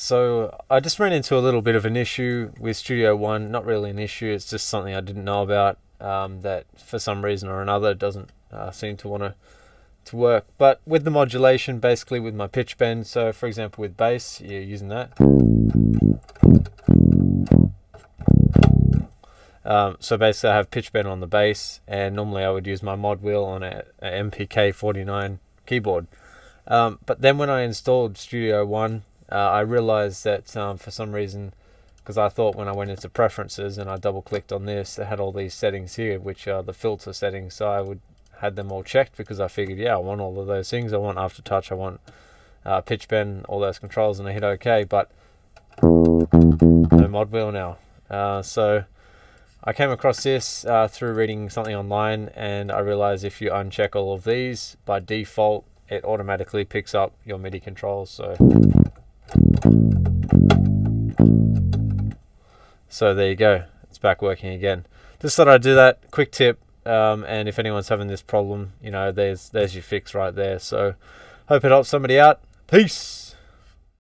so I just ran into a little bit of an issue with Studio One. Not really an issue. It's just something I didn't know about um, that for some reason or another doesn't uh, seem to want to to work. But with the modulation, basically with my pitch bend. So for example, with bass, you're using that. Um, so basically, I have pitch bend on the bass, and normally I would use my mod wheel on a, a MPK 49 keyboard. Um, but then when I installed Studio One, uh, I realized that um, for some reason, because I thought when I went into preferences and I double clicked on this, it had all these settings here, which are the filter settings. So I would had them all checked because I figured, yeah, I want all of those things. I want aftertouch, I want uh, pitch bend, all those controls, and I hit OK. But no mod wheel now. Uh, so I came across this uh, through reading something online, and I realized if you uncheck all of these by default, it automatically picks up your MIDI controls. So, so there you go. It's back working again. Just thought I'd do that. Quick tip. Um, and if anyone's having this problem, you know, there's there's your fix right there. So, hope it helps somebody out. Peace.